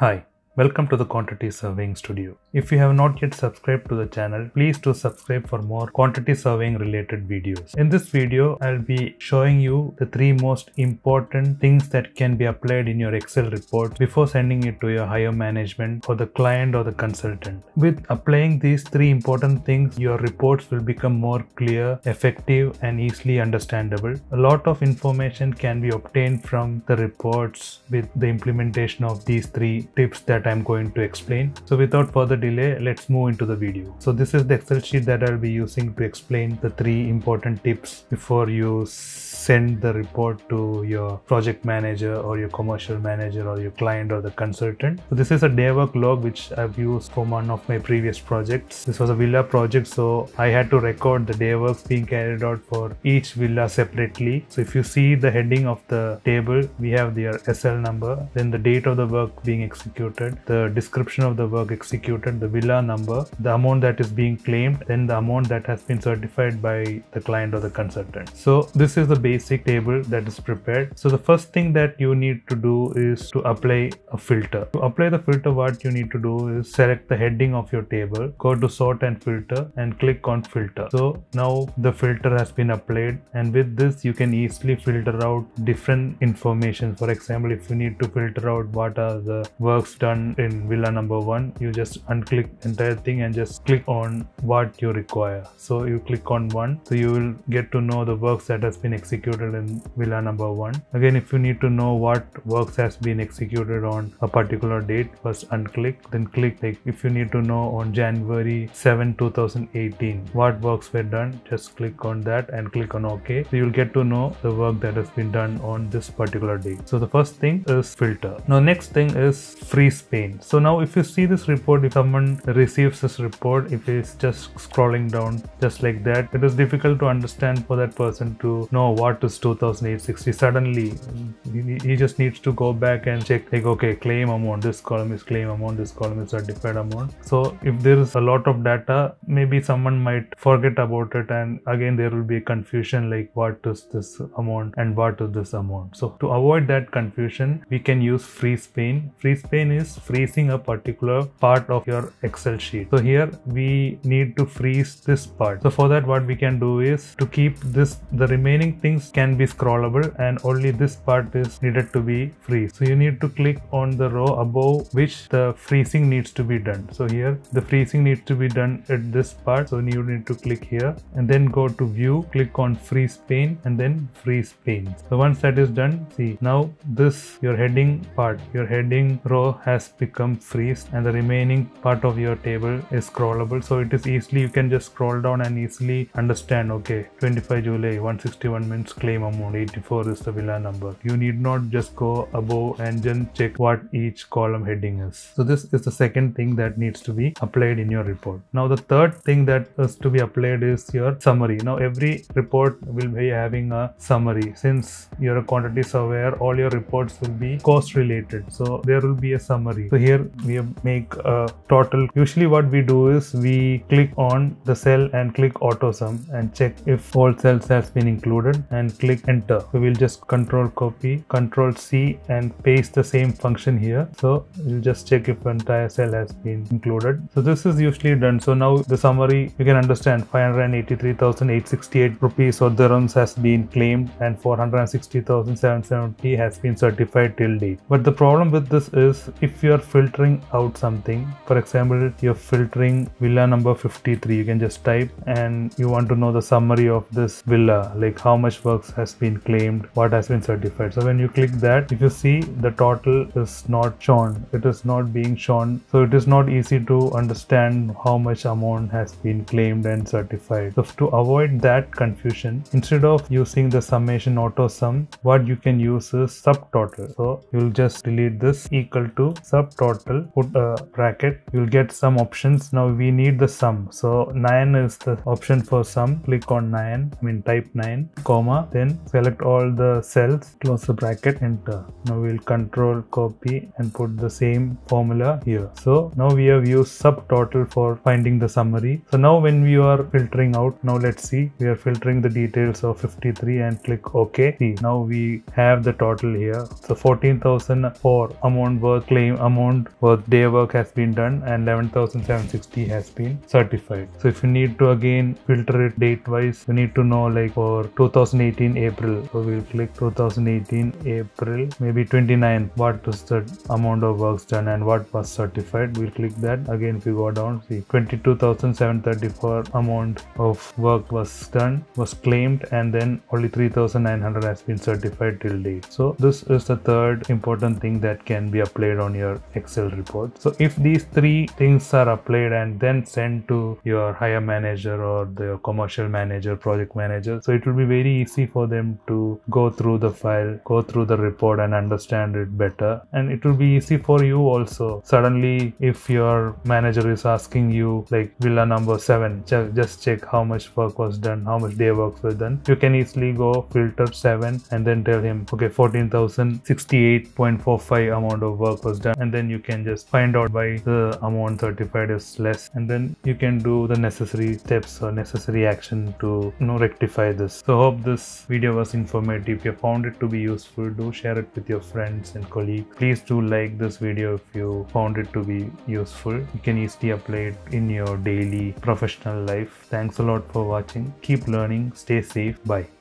Hi, welcome to the Quantity Surveying Studio. If you have not yet subscribed to the channel, please do subscribe for more quantity surveying related videos. In this video, I'll be showing you the three most important things that can be applied in your Excel report before sending it to your higher management for the client or the consultant. With applying these three important things, your reports will become more clear, effective, and easily understandable. A lot of information can be obtained from the reports with the implementation of these three tips that I'm going to explain. So without further delay, let's move into the video. So this is the Excel sheet that I'll be using to explain the three important tips before you send the report to your project manager or your commercial manager or your client or the consultant. So this is a day work log which I've used for one of my previous projects. This was a villa project so I had to record the day works being carried out for each villa separately. So if you see the heading of the table, we have their SL number, then the date of the work being executed, the description of the work executed, the villa number, the amount that is being claimed, then the amount that has been certified by the client or the consultant. So this is the basic table that is prepared. So the first thing that you need to do is to apply a filter. To apply the filter, what you need to do is select the heading of your table, go to sort and filter and click on filter. So now the filter has been applied and with this you can easily filter out different information. For example, if you need to filter out what are the works done in villa number one, you just unclick entire thing and just click on what you require. So you click on one, so you will get to know the works that has been executed in villa number one. Again, if you need to know what works has been executed on a particular date, first unclick, then click like if you need to know on January 7, 2018, what works were done, just click on that and click on OK. So you'll get to know the work that has been done on this particular date. So the first thing is filter. Now next thing is freeze So now if you see this report, if someone receives this report, if it's just scrolling down just like that, it is difficult to understand for that person to know what is 2860. Suddenly, he, just needs to go back and check like, okay, claim amount, this column is claim amount, this column is a certified amount. So if there is a lot of data, maybe someone might forget about it and again there will be confusion like what is this amount and what is this amount. So to avoid that confusion, we can use freeze pane. Freeze pane is freezing a particular part of your Excel sheet. So here we need to freeze this part. So for that what we can do is to keep this the remaining things can be scrollable and only this part is needed to be freeze. So you need to click on the row above which the freezing needs to be done. So here the freezing needs to be done at this part. So you need to click here and then go to view, click on freeze pane and then freeze pane. So once that is done, see now this your heading part, your heading row has become freeze and the remaining part of your table is scrollable. So it is easily you can just scroll down and easily understand okay 25 July 161 minutes claim amount 84 is the villa number. You need not just go above and then check what each column heading is. So this is the second thing that needs to be applied in your report. Now the third thing that is to be applied is your summary. Now every report will be having a summary. Since you're a quantity surveyor, all your reports will be cost related. So there will be a summary. So here we make a total. Usually what we do is we click on the cell and click auto sum and check if all cells has been included and click enter. So we'll just control copy, control C and paste the same function here. So we'll just check if entire cell has been included. So this is usually done. So now the summary you can understand 583,868 rupees or dirhams has been claimed and 460,770 has been certified till date. But the problem with this is if you are filtering out something, for example, you're filtering villa number 53, you can just type and you want to know the summary of this villa, like how much works has been claimed, what has been certified. So when you click that, if you see the total is not shown, it is not being shown. So it is not easy to understand how much amount has been claimed and certified. So to avoid that confusion, instead of using the summation auto sum, what you can use is subtotal. So you'll just delete this equal to subtotal, put a bracket, you'll get some options. Now we need the sum. So 9 is the option for sum. Click on 9, I mean type 9, comma, then select all the cells, close the bracket, enter. Now we'll control copy and put the same formula here. So now we have used subtotal for finding the summary. So now when we are filtering out, now let's see, we are filtering the details of 53 and click OK. See, now we have the total here. So 14,004 amount worth claim amount for day work has been done and 11760 has been certified. So if you need to again filter it date wise you need to know like for 2018 april. So we'll click 2018 april maybe 29 what is the amount of works done and what was certified. We'll click that. Again if you go down see 22734 amount of work was done was claimed and then only 3900 has been certified till date. So this is the third important thing that can be applied on your excel report. So if these three things are applied and then sent to your higher manager or the commercial manager project manager so it will be very easy for them to go through the file go through the report and understand it better. And it will be easy for you also. Suddenly if your manager is asking you like villa number seven just check how much work was done how much day work was done. You can easily go filter seven and then tell him okay 14068.45 amount of work was done and then you can just find out why the amount certified is less. And then you can do the necessary steps or necessary action to you know rectify this. So hope this video was informative. If you found it to be useful do share it with your friends and colleagues. Please do like this video if you found it to be useful. You can easily apply it in your daily professional life. Thanks a lot for watching. Keep learning. Stay safe. Bye